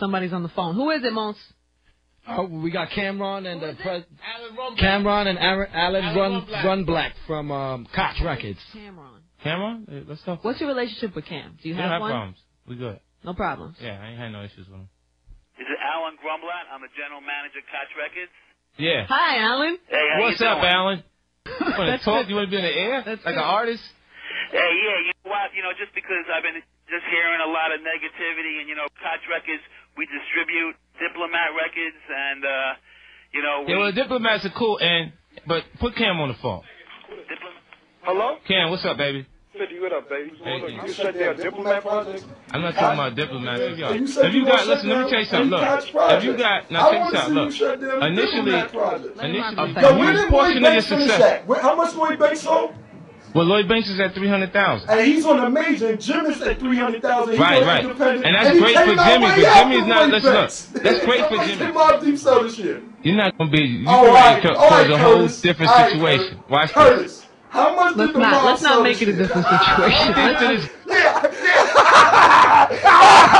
Somebody's on the phone. Who is it, Mons? Oh, we got Cam'ron and the pres- Alan Cam'ron and Aaron, Alan Alan Run Run Black. Run Black from um, Koch Records. Cam'ron. Cam'ron, hey, let's talk. What's your relationship with Cam? Do you we have, don't have one? problems. We good. No problems. Yeah, I ain't had no issues with him. Is it Alan Grumblat? I'm the general manager of Koch Records. Yeah. Hi, Alan. Hey, how What's you up, doing? Alan? You want to talk? good. You want to be in the air? That's like good. an artist? Hey, yeah, you know what? You know, just because I've been just hearing a lot of negativity, and you know, Koch Records, we distribute Diplomat Records, and uh, you know, we Yeah, well, diplomats are cool, and but put Cam on the phone. Diplomat. Hello? Cam, what's up, baby? 50, what up, baby? Hey, you shut down Diplomat Project? I'm not talking about diplomats. If, y'all- You if you you got, listen, let me tell you something. Look, if you got, now check this out. Look, shut down the initially, initially, Okay. a Yo, where huge did Lloyd portion of the finish success. at? How much Lloyd Banks sold? Well, Lloyd Banks is at three hundred thousand. And he's on a major, and Jim is at 300,000. Right, right. And that's he great for Jimmy, but after Jimmy's not- Lloyd listen, look, that's great for Jimmy. did Mobb Deep sell this year? You're not gonna be. You All can right, really all right, cause a whole Curtis. different All right, situation. Curtis. Watch this. Curtis, how much Let's did not let's not make it a different situation. Think to this- Yeah, yeah.